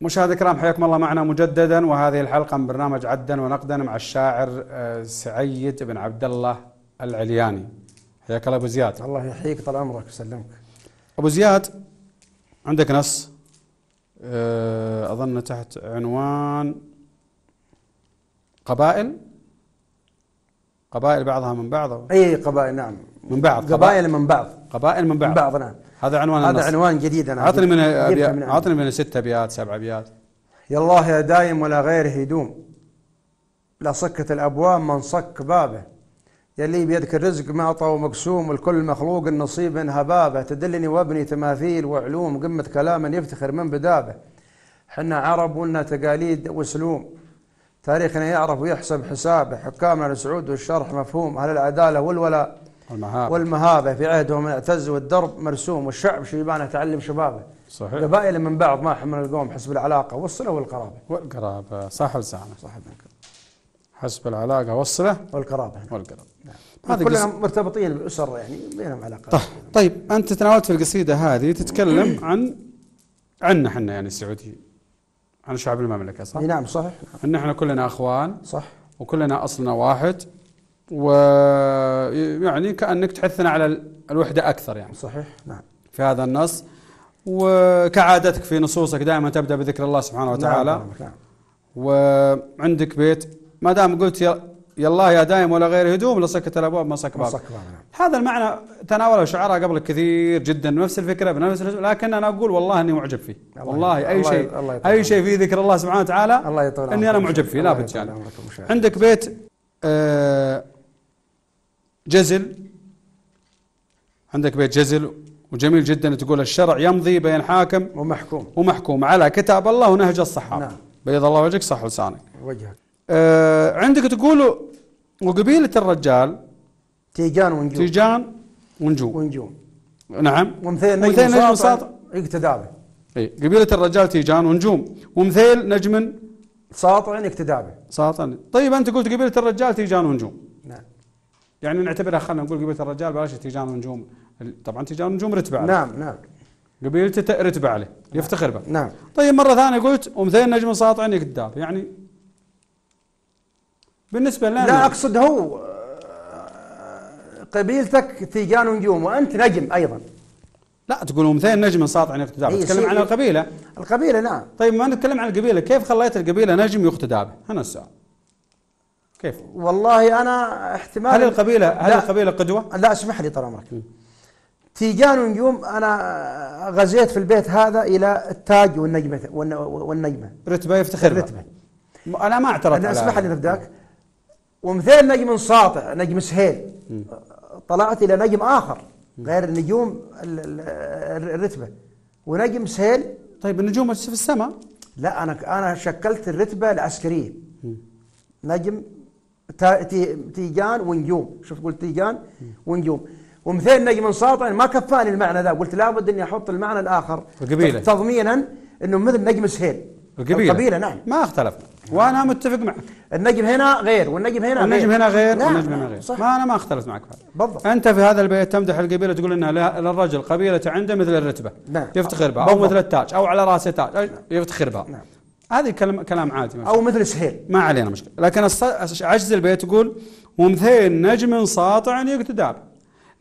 مشاهدي الكرام حياكم الله معنا مجددا. وهذه الحلقة من برنامج عدا ونقدا مع الشاعر آه، سعيد بن عبد الله العلياني. حياك الله أبو زياد. الله يحييك طال عمرك ويسلمك. أبو زياد عندك نص؟ آه، أظن تحت عنوان قبائل؟ قبائل بعضها من بعض؟ أي قبائل؟ نعم. من بعض قبائل من بعض. قبائل من بعض, من بعض نعم. هذا عنوان هذا النص. عنوان جديد أنا. عطني من أبيات من عطني من ست أبيات سبع أبيات. يا الله يا دايم ولا غيره يدوم. لا صكت الأبواب من صك بابه. يلي بيدك الرزق معطى ومقسوم والكل مخلوق النصيب من هبابه. تدلني وابني تماثيل وعلوم قمة كلام يفتخر من بدابه. حنا عرب ولنا تقاليد وسلوم. تاريخنا يعرف ويحسب حسابه. حكامنا السعود والشرح مفهوم. أهل العدالة والولاء؟ والمهابة. والمهابة في عهدهم الأعتز والدرب مرسوم والشعب شيبانه تعلم شبابه. صحيح. قبائل من بعض ما حمل القوم حسب العلاقة والصلة والقرابة. والقرابة صح لسانه صاحب حسب العلاقة والصلة والقرابة. والقرابة. هذه هذه كلنا. مرتبطين بالأسر يعني بينهم علاقة طيب طيب أنت تناولت في القصيدة هذه تتكلم عن عنا إحنا يعني السعوديين عن شعب المملكة صح؟ نعم صح إن إحنا كلنا إخوان. صح. وكلنا أصلنا واحد. ويعني كأنك تحثنا على ال- الوحدة أكثر يعني. صحيح نعم. في هذا النص. وكعادتك في نصوصك دائما تبدأ بذكر الله سبحانه وتعالى. نعم, نعم. وعندك بيت ما دام قلت يا الله يا دايم ولا غير هدوم لسكت الأبواب ما سك باب صك نعم. هذا المعنى تناوله الشعراء قبل كثير جدا نفس الفكرة بنفس لكن أنا أقول والله إني معجب فيه. الله والله أي شيء أي شيء في ذكر الله سبحانه وتعالى الله يطول إني أنا. معجب فيه لابد يعني. عندك بيت آه، جزل. عندك بيت جزل وجميل جدا تقول الشرع يمضي بين حاكم ومحكوم. ومحكوم على كتاب الله ونهج الصحابة. نعم. بيض الله وجهك صح لسانك. وجهك. آه، عندك تقول وقبيلة الرجال تيجان ونجوم. تيجان ونجوم. ونجوم. نعم. ومثيل ومثيل نجم نجم ساطع. اقتدى به. إي قبيلة الرجال تيجان ونجوم. ومثيل نجم ساطع اقتدى به. ساطع. طيب أنت قلت قبيلة الرجال تيجان ونجوم. يعني نعتبرها خلينا نقول قبيلة الرجال بلاش تيجان ونجوم طبعا تيجان ونجوم رتبة عليه. نعم نعم. قبيلته رتبة عليه يفتخر به. نعم. طيب مرة ثانية قلت ومثيل نجم ساطع يقدام يعني بالنسبة لنا لا أقصد هو آه، قبيلتك تيجان ونجوم وأنت نجم أيضا. لا تقول ومثيل نجم ساطع يقتدى به إيه، تتكلم عن القبيلة؟ القبيلة نعم. طيب ما نتكلم عن القبيلة كيف خليت القبيلة نجم يقتدى به؟ هنا السؤال. كيف؟ والله أنا احتمال هل القبيله هل. القبيلة قدوة؟ لا اسمح لي طال عمرك. تيجان ونجوم أنا غزيت في البيت هذا إلى التاج والنجمه والن- والنجمة. رتبة يفتخر م- أنا ما اعترضت أنا اسمح لي. نبدأك. ومثال نجم ساطع نجم سهيل. طلعت إلى نجم آخر غير نجوم ال- ال- الرتبة. ونجم سهيل. طيب النجوم في السماء؟ لا أنا أنا شكلت الرتبة العسكرية. نجم تيجان ونجوم. شوف قلت تيجان ونجوم. ومثال نجم ساطع ما كفاني المعنى ذا. قلت لابد أني أحط المعنى الآخر. القبيلة. تضمينا إنه مثل نجم سهيل. القبيلة. القبيلة نعم. ما اختلفنا. وأنا متفق معك. النجم هنا غير والنجم هنا النجم غير. هنا غير نعم، والنجم هنا غير. صح. ما أنا ما اختلفت معك بالضبط. أنت في هذا البيت تمدح القبيلة تقول انها لها- للرجل قبيلة عنده مثل الرتبة. نعم. يفتخر بها. أو. مثل التاج أو على راسه تاج يفتخر بها. نعم. هذه كلام كلام عادي أو مثل سهيل. ما علينا مشكلة. لكن عجز البيت يقول ومثيل نجم ساطع يقتدى.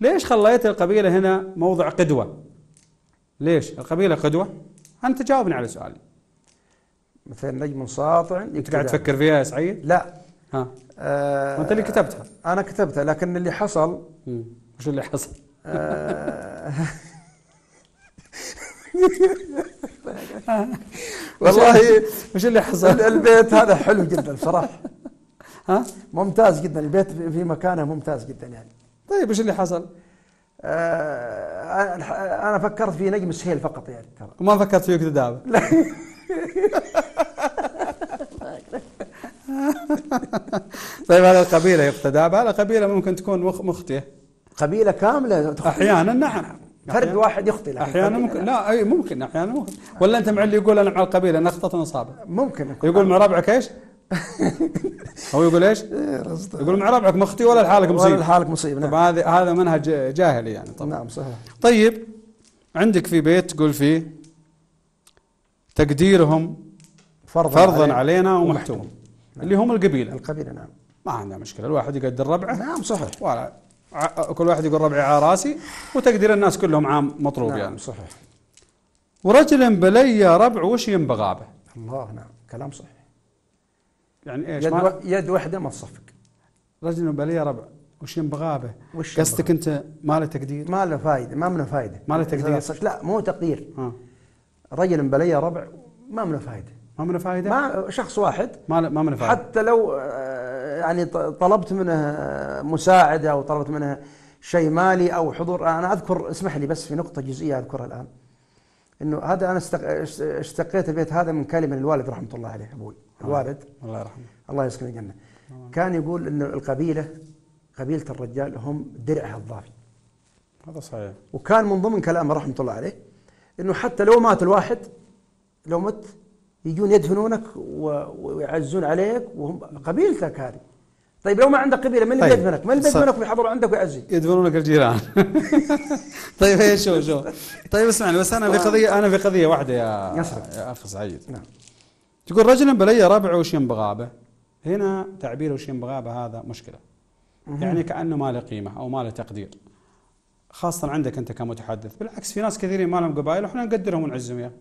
ليش خليت القبيلة هنا موضع قدوة؟ ليش؟ القبيلة قدوة؟ انت جاوبني على سؤالي. مثل نجم ساطع أنت قاعد تفكر فيها يا سعيد؟ لا. ها. آه وانت اللي كتبتها. أنا كتبتها لكن اللي حصل. وش اللي حصل؟ آه والله وش اللي ال- حصل البيت هذا حلو جدا صراحة ها؟ ممتاز جدا. البيت في مكانه ممتاز جدا يعني. طيب وش اللي حصل؟ آه أنا فكرت في نجم سهيل فقط يعني. ترى. وما فكرت فيه كذابه طيب هذا القبيلة يقتدى بها. القبيله ممكن تكون مخ مختيه قبيلة كاملة. أحيانا نعم. فرد واحد يخطي لكن أحيانا ممكن لا أي ممكن أحيانا ممكن. ولا أنت مع اللي يقول أنا مع القبيلة أنا اخطات اصابه ممكن يقول مع ربعك إيش؟ هو يقول إيش؟ يقول مع ربعك مختي ولا لحالك ولا مصيبه لحالك مصيب نعم. طبعا هذا هذا منهج جاهلي يعني طبعا. نعم صحيح. طيب عندك في بيت تقول فيه تقديرهم فرضا, فرضا عليه علينا ومحتوم اللي هم القبيلة. القبيلة نعم. ما عندنا مشكلة الواحد يقدر ربعه. نعم صحيح. ولا كل واحد يقول ربعي على راسي وتقدير الناس كلهم عام مطلوب نعم يعني. صحيح. ورجل بلي ربع وش ينبغى به؟ الله نعم كلام صحيح. يعني إيش يد, و... يد واحدة ما تصفق. رجل بلي ربع وش ينبغى به؟ وش قصدك أنت ما له تقدير؟ ما له فائده ما منه فائده ما له تقدير؟ لا مو تقدير. ها. رجل بلي ربع ما منه فائده ما منه فائده ما شخص واحد ما ما منه فائده حتى لو يعني طلبت منه مساعدة أو طلبت منه شيء مالي أو حضور. أنا أذكر اسمح لي بس في نقطة جزئية أذكرها الآن. إنه هذا أنا اشتقيت البيت هذا من كلمة الوالد رحمة الله عليه أبوي. الوالد. الله يرحمه. الله يسكن الجنة. كان يقول إنه القبيلة قبيلة الرجال هم درعها الظافي هذا صحيح. وكان من ضمن كلامه رحمة الله عليه إنه حتى لو مات الواحد لو مت يجون يدفنونك ويعزون عليك وهم قبيلتك هذه. طيب لو ما عندك قبيلة من اللي طيب. بيدفنك؟ من اللي. بيدفنك ويحضروا عندك ويعزي؟ يدفنونك الجيران. طيب هي شو شو؟ طيب اسمعني بس أنا في قضية أنا في قضية واحدة يا. يا أخ سعيد. نعم. تقول رجل بلي ربع وش ينبغى به. هنا تعبير وش ينبغى به هذا مشكلة. يعني كأنه ما له قيمة أو ما له تقدير. خاصة عندك أنت كمتحدث. بالعكس في ناس كثيرين ما لهم قبائل وإحنا نقدرهم ونعزهم يا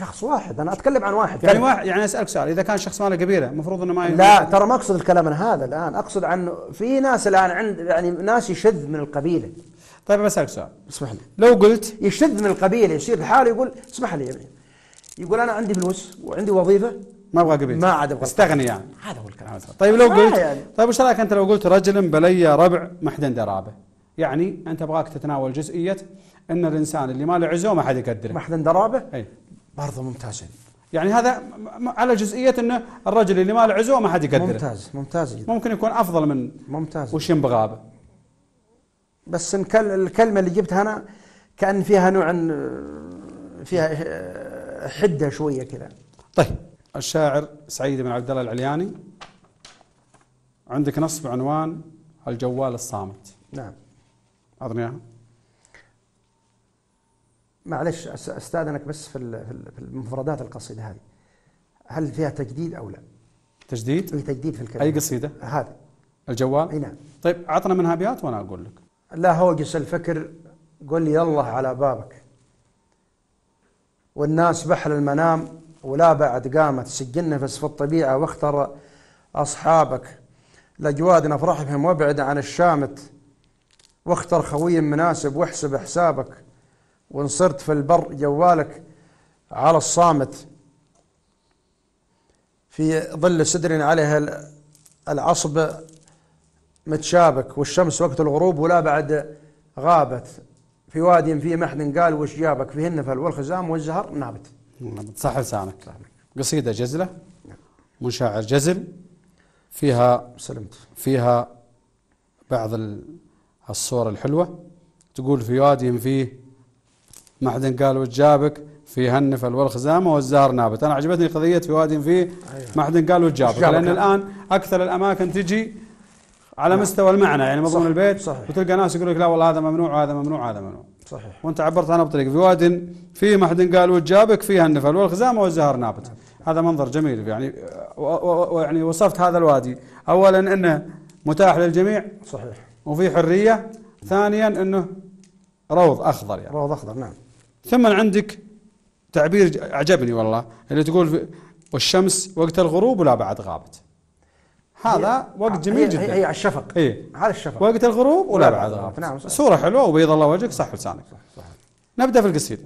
شخص واحد أنا أتكلم عن واحد. يعني واحد يعني أسألك سؤال إذا كان شخص ما له قبيله المفروض إنه ما لا ترى ما أقصد الكلام أنا هذا الآن أقصد عن في ناس الآن عند يعني ناس يشذ من القبيلة. طيب بسالك سؤال. اسمح لي. لو قلت يشذ من القبيلة يصير لحاله يقول اسمح لي يا ابني يقول أنا عندي فلوس وعندي وظيفة. ما أبغى قبيلة. ما عاد أبغى استغني يعني. هذا هو الكلام. طيب لو قلت يعني. طيب وش رأيك أنت لو قلت رجل بلي ربع محدن درابة؟ يعني أنت أبغاك تتناول جزئية أن الإنسان اللي ما له عزوه ما حد يقدره. محدن درابة؟ إي. برضه ممتازين. يعني هذا على جزئية إنه الرجل اللي ما له عزوة ما حد يقدره. ممتاز ممتاز جدا. ممكن يكون أفضل من ممتاز. وش ينبغى به. بس الكلمة اللي جبتها أنا كأن فيها نوع فيها حدة شوية كذا. طيب الشاعر سعيد بن عبد الله العلياني. عندك نص بعنوان الجوال الصامت. نعم. اياها معلش أستاذنك بس في في ال- في المفردات القصيدة هذه. هل فيها تجديد أو لا؟ تجديد؟ في تجديد في الكلمة أي قصيدة؟ هذه الجوال؟ أي نعم. طيب عطنا منها ابيات وأنا أقول لك. لا هوجس الفكر. قل لي يلا على بابك. والناس بحر المنام ولا بعد قامت. سجل نفس في الطبيعة واختر أصحابك. الأجواد نفرح بهم وابعد عن الشامت. واختر خوي مناسب واحسب حسابك. وان صرت في البر جوالك على الصامت في ظل سدر عليها ال- العصب متشابك والشمس وقت الغروب ولا بعد غابت. في وادي فيه محن قال وش جابك؟ فيه النفل والخزام والزهر نابت. صح لسانك. قصيدة جزلة. من شاعر جزل. فيها سلمت. فيها بعض ال- الصور الحلوة. تقول في وادي فيه معدن قال وجابك فيه النفل والخزامة والزهر نابت أنا عجبتني قضية في وادي فيه أيوة. معدن قال وجابك. لأن الآن أكثر الأماكن تجي على مستوى المعنى يعني مضمون البيت صحيح. وتلقى ناس يقول لك لا والله هذا ممنوع وهذا ممنوع وهذا ممنوع. صحيح. وأنت عبرت عنها بطريقة. في واد فيه محد قال وجابك فيها النفل والخزامه والزهر نابت هذا منظر جميل يعني ويعني وصفت هذا الوادي. اولا إنه متاح للجميع صحيح. وفي حرية. ثانيا إنه روض أخضر يعني. روض أخضر نعم. ثم عندك تعبير اعجبني والله اللي تقول والشمس وقت الغروب ولا بعد غابت. هذا وقت جميل هي, جدا. هي على الشفق. إيه. هذا الشفق. وقت الغروب ولا بعد غابت. نعم، صح. صورة حلوة وبيض الله وجهك صح لسانك. نبدأ في القصيدة.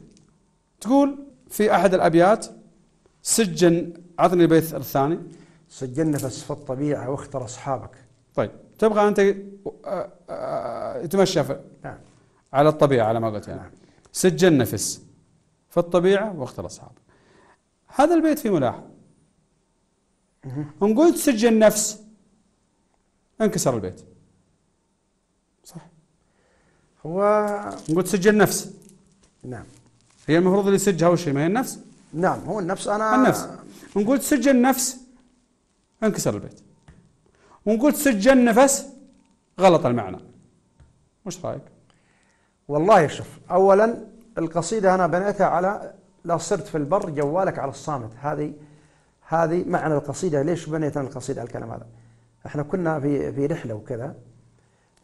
تقول في أحد الأبيات سجن عطني البيت الثاني. سجل نفس في الطبيعة واختر أصحابك. طيب تبغى أنت آه، آه، يتمشى في- نعم. على الطبيعة على ما قلت يعني. نعم. سجن نفس. في الطبيعة واختر أصحابك هذا البيت فيه ملاحظة إن قلت سجن نفس انكسر البيت. صح. هو إن قلت سجن نفس. نعم. هي المفروض اللي يسجها وش؟ ما هي النفس؟ نعم هو النفس. أنا النفس. إن قلت سجن نفس انكسر البيت. وإن قلت سجن نفس غلط المعنى. وش رأيك؟ والله شوف أولا القصيدة أنا بنيتها على لا صرت في البر جوالك على الصامت. هذه هذه معنى القصيدة. ليش بنيت أنا القصيدة على الكلام هذا؟ إحنا كنا في في رحلة وكذا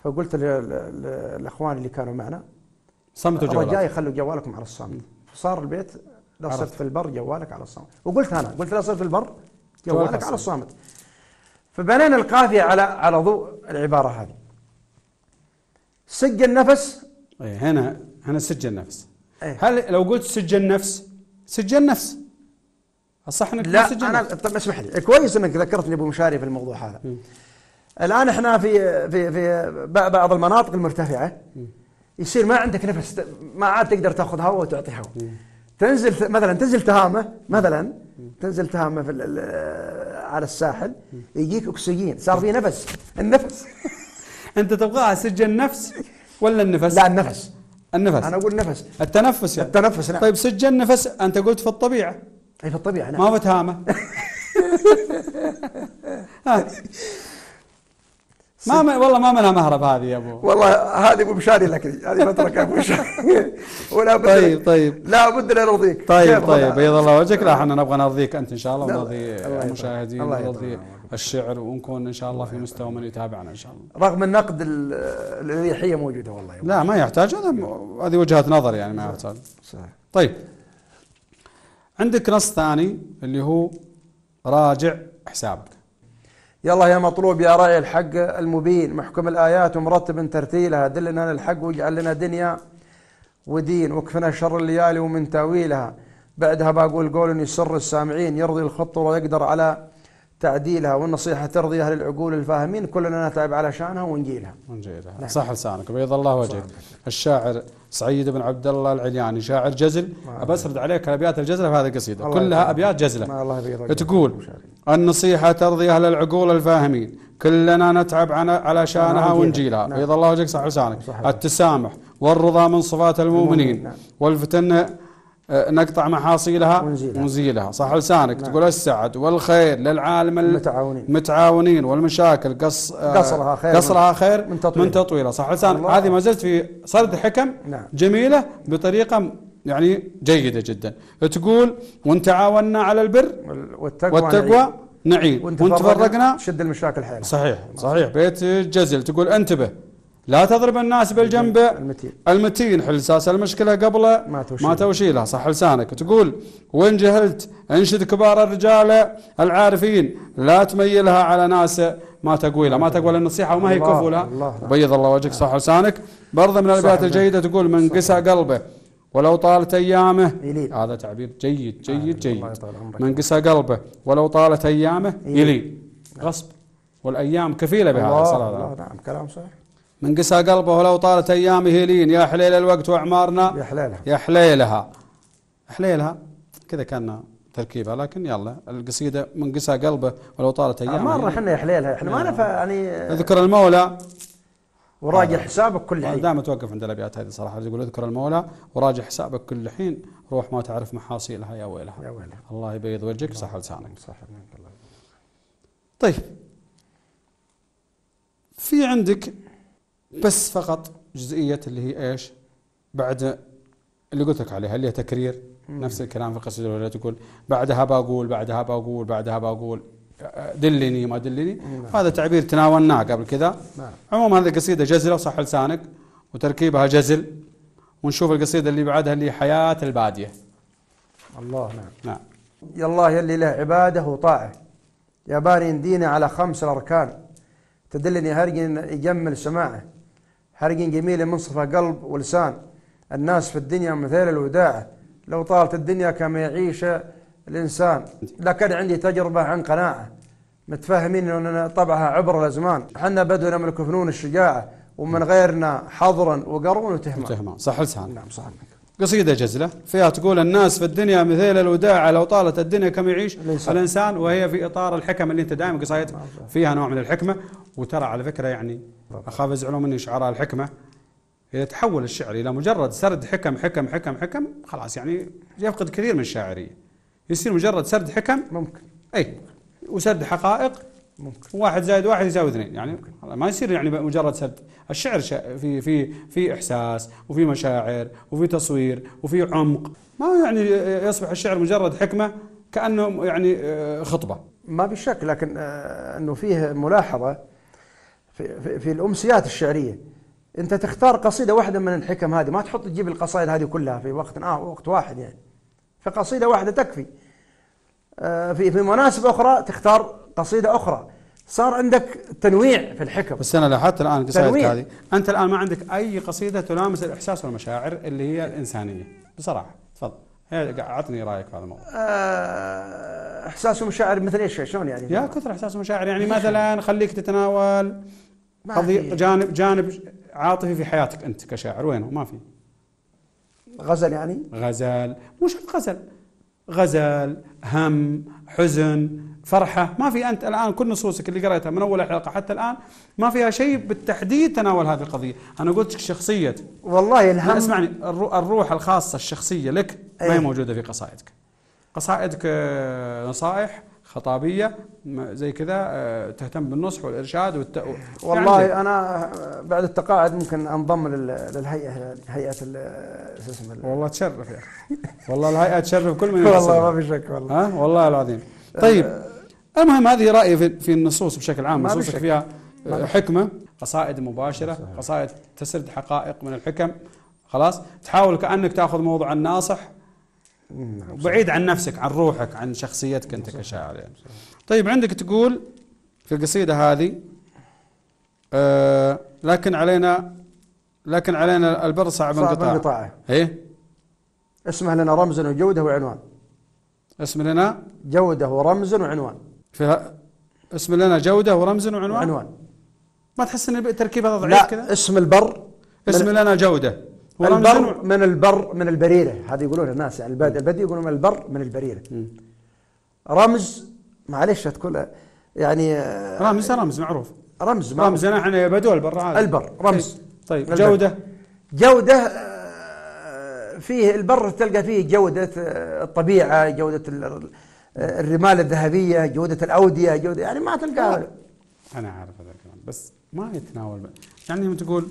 فقلت للأخوان اللي كانوا معنا صمتوا الرجاء جوالات يخلوا جوالكم على الصامت. فصار البيت لا صرت. في البر جوالك على الصامت. وقلت أنا قلت لا صرت في البر جوالك جوالك على الصامت. فبنينا القافية على على ضوء العبارة هذه. سج النفس إيه هنا هنا سج النفس. إيه. هل لو قلت سج النفس؟ سج النفس. الصح إنك لا تقول سج أنا طب اسمح لي كويس إنك ذكرتني أبو مشاري في الموضوع هذا. الآن إحنا في في في بعض المناطق المرتفعة. يصير ما عندك نفس ما عاد تقدر تأخذ هواء وتعطي هواء. تنزل مثلا تنزل تهامة مثلا تنزل تهامة في على الساحل يجيك أكسجين صار في نفس. النفس. أنت تبغاها سج النفس؟ ولا النفس؟ لا النفس. النفس. أنا أقول نفس. التنفس يعني. التنفس نعم. طيب سج النفس أنت قلت في الطبيعة. اي في الطبيعة نعم. ما بتهامه ها. ما من والله ما منها مهرب هذه يا أبو. والله هذه أبو مشاري لك. هذه فتره أبو ولا بد طيب طيب. لا بد أن نرضيك. طيب طيب؟ بيض الله وجهك. لا إحنا نبغى نرضيك أنت إن شاء الله ونرضي. المشاهدين. ونرضي الشعر ونكون إن شاء الله في مستوى من يتابعنا إن شاء الله. رغم النقد ال- الاريحيه موجودة والله لا ما يحتاج. هذا هذه وجهة نظر يعني ما يحتاج. صحيح. طيب. عندك نص ثاني اللي هو راجع حسابك. يلا يا مطلوب يا راعي الحق المبين. محكم الآيات ومرتب ترتيلها. دلنا الحق واجعل لنا دنيا ودين. واكفنا شر الليالي ومن تأويلها. بعدها بقول قول يسر السامعين. يرضي الخط ويقدر على تعديلها والنصيحة ترضي أهل العقول الفاهمين كلنا نتعب على شأنها ونجيلها. ونجيدها نعم. صح لسانك. بيض الله وجهك. الشاعر سعيد بن عبد الله العلياني شاعر جزل. أبسرد عليك الأبيات الجزلة في هذه القصيدة. الله كلها جزلة. ما الله تقول النصيحة ترضي أهل العقول الفاهمين. كلنا نتعب على شأنها نعم، ونجيلها. نعم. بيض الله وجهك. صح لسانك. التسامح والرضا من صفات المؤمنين. نعم. والفتن نقطع محاصيلها ونزيلها. ونزيلها. صح لسانك نعم. تقول السعد والخير للعالم ال- المتعاونين. متعاونين والمشاكل. قص آه، قصرها خير. قصرها خير من تطويلها. من تطويلها صح لسانك. هذه ما زلت في سرد حكم نعم. جميلة بطريقة يعني جيدة جدا. تقول وإن تعاوننا على البر والتقوى والتقوى نعين وإن تفرقنا شد المشاكل حيلها. صحيح صحيح. بيت جزل تقول انتبه. لا تضرب الناس بالجنب. المتين. المتين حل أساس المشكلة قبل ما توشيلها. ما توشيلها صح لسانك تقول وان جهلت؟ انشد كبار الرجال العارفين. لا تميلها على ناس ما تقويلها ما تقول النصيحه وما هي الله، كفو لها الله. بيض الله وجهك صح لسانك برضه من الابيات صح. الجيدة تقول من قسى قلبه ولو طالت أيامه. يلين. هذا تعبير جيد جيد جيد. من قسى قلبه ولو طالت أيامه. يلين. غصب. والأيام كفيلة بهذا الله الله نعم كلام صحيح. من قسى قلبه ولو طالت أيامه يلين يا حليل الوقت وأعمارنا. يا حليلها. يا حليلها. حليلها. كذا كان تركيبها لكن يلا القصيدة من قسى قلبه ولو طالت أيامه مرة يلين. إحنا يا حليلها. إحنا ما نفع يعني اذكر المولى. وراجع حسابك كل حين. دائما توقف عند الأبيات هذه صراحة يقول اذكر المولى وراجع حسابك كل حين. روح ما تعرف محاصيلها يا ويلها. يا ويلها. الله يبيض وجهك صح لسانك. صح طيب. في عندك بس فقط جزئية اللي هي إيش؟ بعد اللي قلت لك عليها اللي هي تكرير نفس الكلام في القصيدة الأولى تقول بعدها بقول بعدها بقول بعدها بقول. دلني ما دلني. هذا تعبير تناولناه قبل كذا. نعم. عموما هذه قصيدة جزلة وصح لسانك وتركيبها جزل. ونشوف القصيدة اللي بعدها اللي هي حياة البادية. الله نعم. نعم. يا الله يلي له عبادة وطاعة. يا باري ديني على خمس الأركان. تدلني هرجن يجمل سماعه. هرجن جميل منصف قلب ولسان. الناس في الدنيا مثال الوداعة لو طالت الدنيا كما يعيش الإنسان. لكن عندي تجربة عن قناعة. متفاهمين أن طبعها عبر الأزمان. حنا بدو نملك فنون الشجاعة ومن غيرنا حظرا وقرون تهمة. صح لسانك نعم صح. قصيدة جزلة. فيها تقول الناس في الدنيا مثيل الوداع لو طالت الدنيا كم يعيش الإنسان. وهي في إطار الحكم اللي أنت دائما قصايد فيها نوع من الحكمة. وترى على فكرة يعني أخاف يزعلوا مني شعراء الحكمة. إذا تحول الشعر إلى مجرد سرد حكم حكم حكم حكم. خلاص يعني يفقد كثير من الشاعرية يصير مجرد سرد حكم؟ ممكن. أي وسرد حقائق ممكن. واحد زائد واحد يساوي اثنين يعني ما يصير يعني مجرد سرد الشعر شا في في في إحساس وفي مشاعر وفي تصوير وفي عمق. ما يعني يصبح الشعر مجرد حكمة كأنه يعني آه، خطبة. ما في شك لكن آه، أنه فيه ملاحظة في, في, في الأمسيات الشعرية. أنت تختار قصيدة واحدة من الحكم هذه ما تحط تجيب القصائد هذه كلها في وقت آه وقت واحد يعني. فقصيدة واحدة تكفي. آه، في في مناسبه أخرى تختار قصيدة أخرى. صار عندك تنويع في الحكم. بس أنا لاحظت الآن تنويع. هذه أنت الآن ما عندك أي قصيدة تلامس الإحساس والمشاعر اللي هي الانسانيه بصراحة. تفضل. أعطني رأيك في هذا الموضوع. آه، إحساس ومشاعر مثل إيش؟ شلون يعني؟ يا كثر إحساس ومشاعر. يعني مثلا خليك تتناول قضية. جانب جانب عاطفي في حياتك أنت كشاعر. وينه؟ ما في. غزل يعني؟ غزل. شرط غزل. غزل هم حزن فرحة. ما في أنت الآن كل نصوصك اللي قريتها من أول حلقة حتى الآن ما فيها شيء بالتحديد تناول هذه القضية. أنا قلت لك شخصية. والله الهم اسمعني. الرو- الروح الخاصة الشخصية لك ما إيه. هي موجودة في قصائدك. قصائدك آه، نصائح خطابية زي كذا آه، تهتم بالنصح والإرشاد والت... يعني والله أنا بعد التقاعد ممكن أنضم لل- للهيئة هيئه ال- شو اسمه ال- والله تشرف يا أخي. والله الهيئة تشرف كل من والله. ما في شك والله. ها؟ والله العظيم. طيب. المهم هذه رأيي في, النصوص بشكل عام. نصوصك. فيها في حكمة قصائد مباشرة قصائد تسرد حقائق من الحكم. خلاص؟ تحاول كأنك تأخذ موضوع الناصح نعم. بعيد عن نفسك عن روحك عن شخصيتك أنت كشاعر يعني. طيب عندك تقول في القصيدة هذه آه لكن علينا لكن علينا البر صعب صعب انقطاعه انقطاعه. إيه؟ اسمه لنا رمز وجوده وعنوان. اسم لنا؟ جوده ورمز وعنوان. فيها اسم لنا جودة ورمز وعنوان؟ وعنوان. ما تحس إن التركيب هذا ضعيف لا كذا؟ اسم البر اسم لنا جودة. ورمز البر. من البر من البريرة. هذه يقولون الناس يعني البادي البادي يقولون من البر من البريرة. رمز معلش تقول يعني آه، رمز رمز معروف. رمز ما رمز إحنا يا بدو البر؟ هذا البر، رمز. إيه. طيب البر. جودة. جودة آه، فيه البر تلقى فيه جودة آه، الطبيعة جودة الرمال الذهبية جودة الأودية جودة يعني ما تلقى أنا عارف هذا الكلام بس ما يتناول بقى. يعني يوم تقول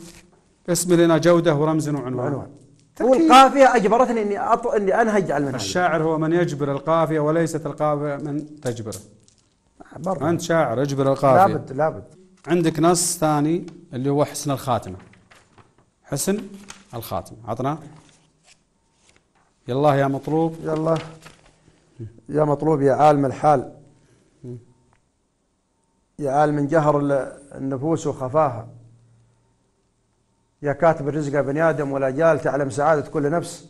اسم لنا جودة ورمز وعنوان عنوان. تركيب. والقافية أجبرتني إني أط... إني أنهج على المنهج. الشاعر هو من يجبر القافية وليست القافية من تجبره. برضه أنت شاعر اجبر القافية. لابد لابد. عندك نص ثاني اللي هو حسن الخاتمة. حسن الخاتمة. عطنا. يلا يا مطلوب. يلا. يا مطلوب يا عالم الحال. يا عالم من جهر ال- النفوس وخفاها. يا كاتب الرزق يا بني آدم ولا جال تعلم سعادة كل نفس.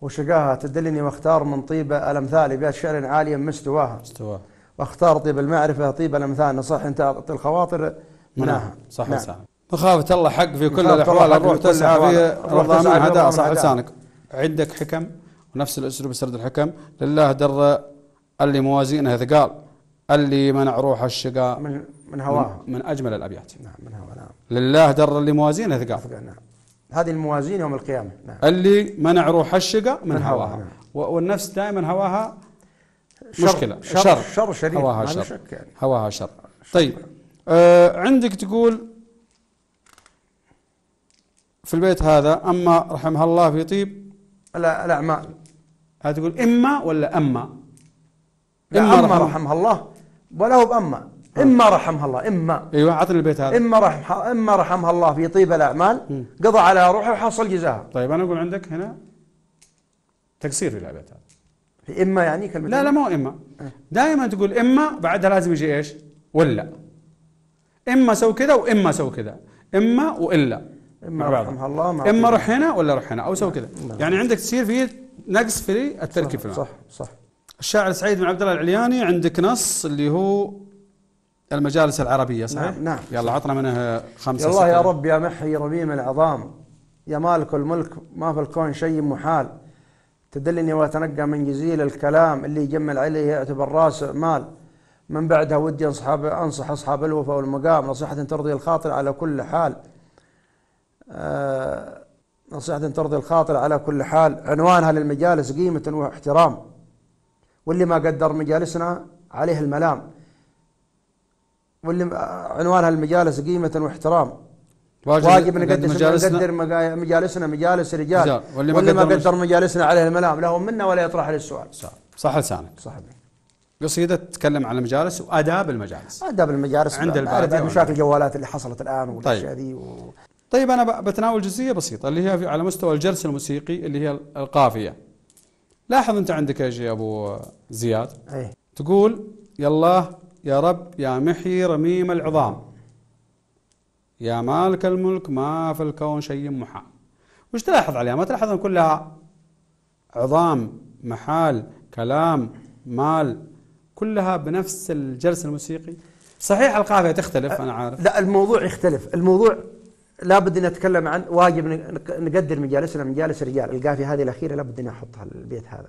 وشقاها تدلني واختار من طيبة الأمثال. بيت شعر عاليا مستواها استوى واختار طيب المعرفة طيب الأمثال. نصح أنت تعطي الخواطر مناها. صح نعم. صح مخافة الله حق في كل الأحوال. الروح تسعى الأحوال. في الروح تسعى عداء صح. لسانك عندك حكم؟ ونفس الأسلوب سرد الحكم. لله در اللي موازينها ثقال اللي منع روح الشقاء من من هواها. من, من أجمل الأبيات. نعم من هواها نعم. لله در اللي موازينها ثقال نعم. هذه الموازين يوم القيامة نعم. اللي منع روح الشقاء من, من هواها، هواها. نعم. والنفس دائما هواها شر- مشكلة شر- شر. شر شرير، هواها ما في شر. شك يعني. هواها شر. طيب. آه عندك تقول في البيت هذا أما رحمها الله في طيب. الأعمال تقول إما ولا أما؟ إما أما رحم- رحمها الله. ولا هو بأما إما رحمها الله. إما. أيوة عطني البيت هذا. إما رحمها إما رحمها الله في طيب الأعمال. قضى على روحه وحصل جزاها. طيب أنا أقول عندك هنا تقصير في البيت هذا في إما يعني كلمة لا لا مو إما. دائما تقول إما بعدها لازم يجي إيش؟ ولا. إما سوي كذا وإما سوي كذا. إما وإلا. إما. رحمها الله إما طيب. روح هنا ولا روح هنا أو سوي كذا. يعني عندك تصير في نقص في التركيب في صح. صح. الشاعر سعيد بن عبد الله العلياني عندك نص اللي هو المجالس العربية صحيح؟ نعم، نعم. يلا عطنا منها خمسة يا الله يا. رب يا محي رميم العظام يا مالك الملك ما في الكون شيء محال تدلني وأتنقى من جزيل الكلام اللي يجمل عليه يعتبر راس مال من بعدها ودي انصح أنصح أصحاب الوفاء والمقام نصيحة ترضي الخاطر على كل حال آه نصيحة ترضي الخاطر على كل حال. عنوانها للمجالس قيمة واحترام. واللي ما قدر مجالسنا عليه الملام. واللي عنوانها المجالس قيمة واحترام. واجب مجالسنا. نقدر مجا- مجالسنا مجالس رجال. واللي واللي ما قدر مج- قدر مجالسنا عليه الملام. له منا ولا يطرح للسؤال صح. صح لسانك. صح. قصيدة تتكلم عن المجالس وآداب المجالس. آداب المجالس. عند البادية مشاكل الجوالات اللي حصلت الآن والأشياء طيب. ذي و... طيب أنا ب- بتناول جزئية بسيطة اللي هي على مستوى الجلس الموسيقي اللي هي القافية. لاحظ أنت عندك إيش يا أبو زياد؟ إيه تقول يلا يا رب يا محيي رميم العظام. يا مالك الملك ما في الكون شيء محال. وش تلاحظ عليها؟ ما تلاحظ أن كلها عظام محال كلام مال كلها بنفس الجلس الموسيقي؟ صحيح القافية تختلف أنا عارف. لا الموضوع يختلف. الموضوع لابد إن نتكلم عن واجب نق- نقدر مجالسنا مجالس الرجال القافية هذه الأخيرة لابد إن أحطها البيت هذا.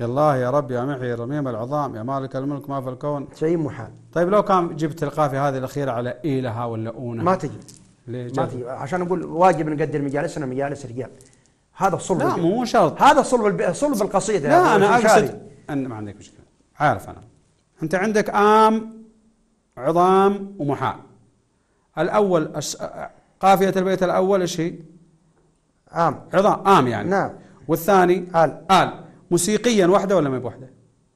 يا الله يا رب يا محيي رميم العظام يا مالك الملك ما في الكون. شيء محال. طيب لو كان جبت القافية هذه الأخيرة على ايلها ولا اونها ما تجي. ليه ما؟ تجي؟ عشان أقول واجب نقدر مجالسنا مجالس الرجال هذا صلب لا مو شرط. هذا صلب الب- صلب القصيدة. لا أنا. أقصد ان ما عندك مشكلة. عارف أنا. أنت عندك ام عظام ومحال. الأول أش... قافية البيت الأول إيش هي؟ عام. عظام. ام يعني. نعم. والثاني؟ آل. آل. موسيقيا واحدة ولا ما هي بوحدة؟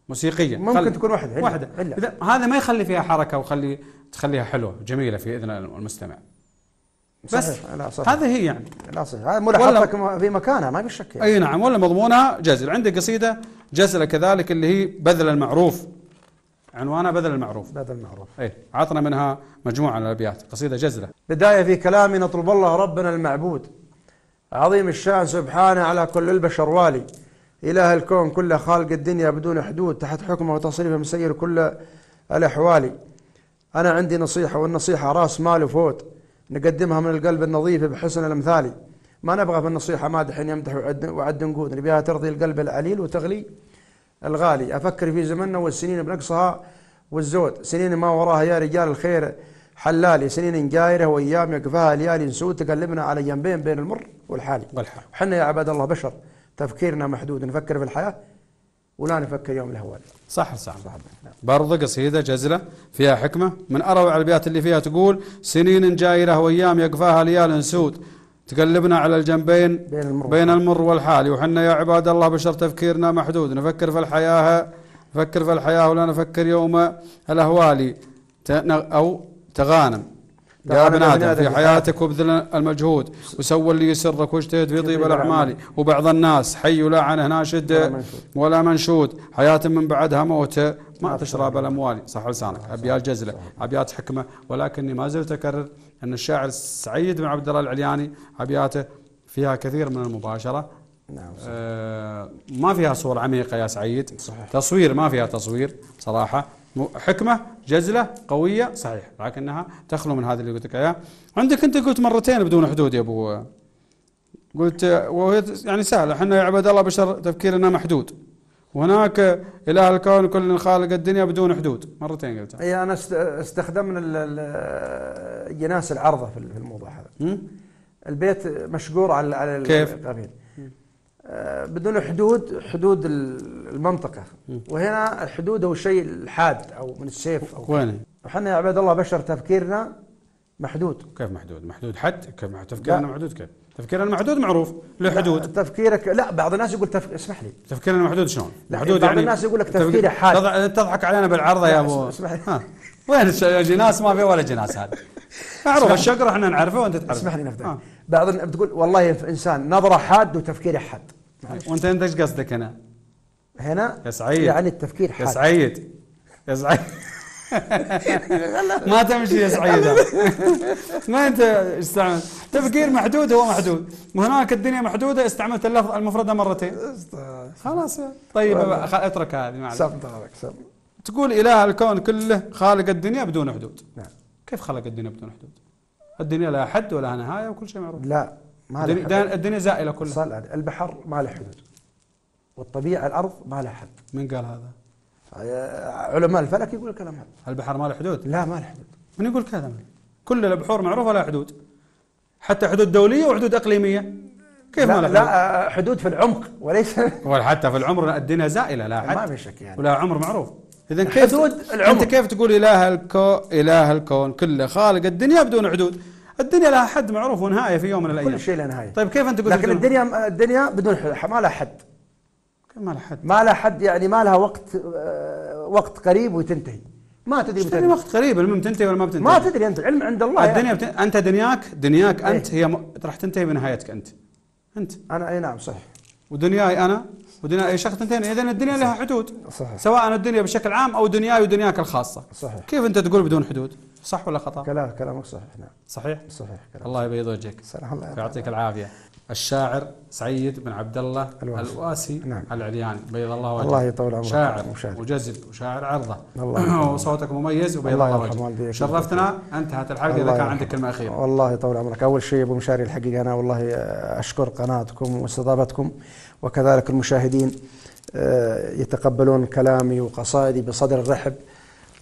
موسيقيا. ممكن خل- تكون واحدة، إلا. إذا هذا ما يخلي فيها حركة وخلي تخليها حلوة جميله في إذن المستمع. بس صحيح. لا صحيح. هذه هي يعني. لا صحيح. هذا ولا- ملاحظتك في مكانها ما في شك يعني. أي نعم. ولا مضمونها جزل. عندك قصيدة جزله كذلك اللي هي بذل المعروف. عنوانها بذل المعروف. هذا المعروف. اي عطنا منها مجموعة من الأبيات. قصيدة جزلة. بداية في كلامي نطلب الله ربنا المعبود. عظيم الشأن سبحانه على كل البشر والي. إله الكون كله خالق الدنيا بدون حدود تحت حكمه وتصريفه مسير كل الأحوال. أنا عندي نصيحة والنصيحة راس مال وفوت. نقدمها من القلب النظيف بحسن الأمثال. ما نبغى في النصيحة مادح يمدح وعد, وعد نقود. نبيها ترضي القلب العليل وتغلي. الغالي. أفكر في زمننا والسنين بنقصها والزود. سنين ما وراها يا رجال الخير حلالي. سنين جايرة وأيام يقفاها ليالي نسود تقلبنا على جنبين بين المر والحالي والحال. وحنا يا عباد الله بشر. تفكيرنا محدود. نفكر في الحياة ولا نفكر يوم الهوال صح صح. برضه قصيدة جزلة فيها حكمة. من أروع الابيات اللي فيها تقول سنين جايرة وأيام يقفاها ليال سود تقلبنا على الجنبين بين المر بين المر والحال. وحنا يا عباد الله بشر تفكيرنا محدود. نفكر في الحياة نفكر في الحياة ولا نفكر يوم الأهوال. أو تغانم. يا ابن ابن في آدم. حياتك وابذل المجهود. وسوى اللي يسرك واجتهد في طيب الأعمال. وبعض الناس حي لا عنه ولا ناشد. ولا منشود. حياة من بعدها موت. ما تشرب الأموال. صح لسانك. أبيات جزلة أبيات حكمة. ولكني ما زلت أكرر. أن الشاعر سعيد بن عبد الله العلياني أبياته فيها كثير من المباشرة. نعم صح. آه، ما فيها صور عميقة يا سعيد. صحيح. تصوير ما فيها تصوير صراحة. حكمة جزلة قوية صحيح. لكنها تخلو من هذا اللي قلت لك إياه. عندك أنت قلت مرتين بدون حدود يا أبو قلت آه، وهي يعني سهلة. إحنا يا عباد الله بشر تفكيرنا محدود. وهناك إله الكون كل خالق الدنيا بدون حدود. مرتين قلتها. أي أنا است- استخدمنا ال- ال- جناس العرضة في الموضوع هذا? البيت مشقور على على كيف؟ القبيل. آه، بدون حدود حدود ال- المنطقة. وهنا الحدود هو الشيء الحاد أو من السيف أو وين؟ وحنا يا عباد الله بشر تفكيرنا محدود. كيف محدود؟ محدود حد؟ كيف تفكيرنا محدود كيف؟ تفكيرنا محدود معروف له حدود تفكيرك لا بعض الناس يقول تف... اسمح لي تفكيرنا محدود شلون؟ محدود بعض الناس يقول لك تفكيره حاد. تضع- تضحك علينا بالعرضه يا ابو اسمح لي. ها. وين جناس ما في ولا جناس هذا معروف الشقره إحنا نعرفه وانت تعرفه اسمح لي نفذك آه. بعض بتقول والله إنسان نظرة حاد وتفكيره حاد. وانت انت إيش قصدك هنا؟ هنا يا سعيد. يعني التفكير يا حاد سعيد يا سعيد ما تمشي يا سعيد ما أنت استعمل تفكير محدود هو محدود. وهناك الدنيا محدودة استعملت اللفظ المفردة مرتين. خلاص. طيب خ- اترك هذه معلش. تقول إله الكون كله خالق الدنيا بدون حدود. نعم. كيف خلق الدنيا بدون حدود؟ الدنيا لها حد ولها نهاية وكل شيء معروف. لا ما الدنيا, حد. دا- الدنيا زائلة كلها. البحر ما له حدود. والطبيعة الأرض ما لها حد. من قال هذا؟ علماء الفلك يقول الكلام هذا. البحر ما له حدود؟ لا ما له حدود. من يقول كذا؟ كل البحور معروفة لها حدود. حتى حدود دولية وحدود إقليمية. كيف ما لا, حدود؟ لا آه، حدود في العمق وليس وحتى في العمر الدنيا زائلة لا ما حد. في شك يعني. ولا عمر معروف. اذا كيف حدود العمر. أنت كيف تقول إله الكون إله الكون كله خالق الدنيا بدون حدود؟ الدنيا لها حد معروف ونهاية في يوم من الأيام. كل شيء له نهاية. طيب كيف أنت تقول لكن الدنيا الدنيا بدون ما لها حد. ما لها حد. ما لها حد يعني ما لها وقت آه، وقت قريب وتنتهي. ما تدري متى تدري وقت قريب المهم تنتهي ولا ما بتنتهي؟ ما تدري أنت العلم عند الله الدنيا يعني. بت... أنت دنياك دنياك إيه. أنت هي م... راح تنتهي بنهايتك أنت. أنت. أنا إي نعم صح ودنياي أنا ودنيا أي شخص تنتهي اذا الدنيا لها حدود. صحيح. سواء الدنيا بشكل عام أو دنياي ودنياك الخاصة. صحيح. كيف أنت تقول بدون حدود؟ صح ولا خطأ؟ كلام كلامك صحيح نعم. صحيح؟ صحيح كلام الله يبيض وجهك. سلام الله ويعطيك العافية. الشاعر سعيد بن عبد الله الواسي. الواسي نعم. العلياني بيض الله وجهك الله يطول عمرك شاعر. وجذب وشاعر عرضه. وصوتك مميز وبيض الله الله والديك. شرفتنا انتهت الحلقة إذا كان. عندك كلمة أخيرة والله يطول عمرك أول شيء أبو مشاري الحقيقة أنا والله أشكر قناتكم واستضافتكم وكذلك المشاهدين آه، يتقبلون كلامي وقصائدي بصدر الرحب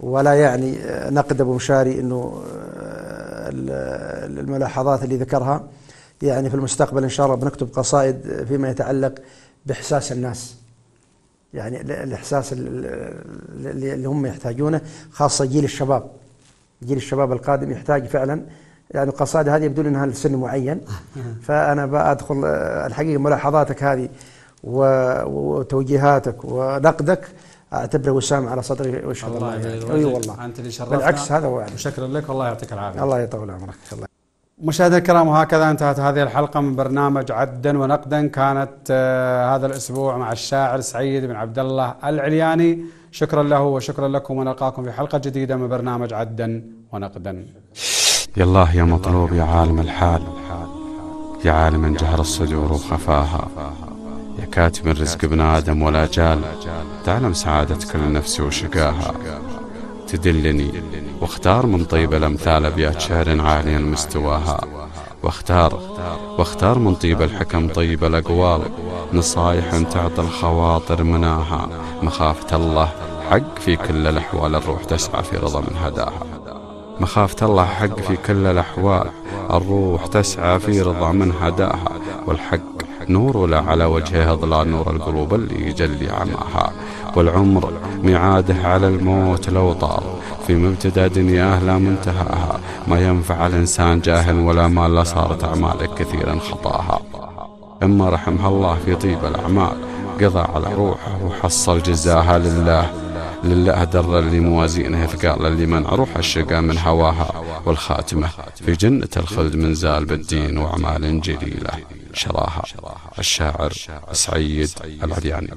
ولا يعني آه، نقد أبو مشاري إنه آه، ال- الملاحظات اللي ذكرها يعني في المستقبل إن شاء الله بنكتب قصائد فيما يتعلق بإحساس الناس. يعني ال- الإحساس ال- ال- اللي اللي هم يحتاجونه خاصة جيل الشباب. جيل الشباب القادم يحتاج فعلا. يعني القصائد هذه يبدو إنها لسن معين. فأنا بادخل آه، الحقيقة ملاحظاتك هذه وتوجيهاتك ونقدك أعتبره وسام على صدري وأشهد الله يعني. أي والله. أنت اللي شرفتنا بالعكس هذا هو يعني. وشكرا لك والله يعطيك العافية. الله يطول عمرك. الله مشاهدينا الكرام وهكذا انتهت هذه الحلقة من برنامج عدا ونقدا. كانت آه، هذا الأسبوع مع الشاعر سعيد بن عبد الله العلياني. شكرا له وشكرا لكم ونلقاكم في حلقة جديدة من برنامج عدا ونقدا. يا الله يا مطلوب يا عالم الحال يا عالما جهر الصدور وخفاها يا كاتب الرزق ابن آدم ولا جال تعلم سعادة كل نفس وشقاها. تدلني. واختار من طيب الأمثال أبيات شعر عاليا مستواها. واختار واختار من طيب الحكم طيب الأقوال. نصايح تعطي الخواطر مناها. مخافة الله حق في كل الأحوال. الروح تسعى في رضا من هداها. مخافة الله حق في كل الأحوال. الروح تسعى في رضا من هداها. والحق نور ولا على وجهه ظلال نور القلوب اللي يجلي عماها. والعمر ميعاده على الموت لو طال في مبتدأ دنياه لا منتهاها. ما ينفع الإنسان جاهل ولا مال لا صارت أعماله كثيرا خطاها. إما رحمها الله في طيب الأعمال. قضى على روحه وحصل جزاها لله. لله در اللي موازينه ثقال اللي منع روح الشقا من هواها. والخاتمة في جنة الخلد من زال بالدين وأعمال جليلة. شراها الشاعر سعيد العرياني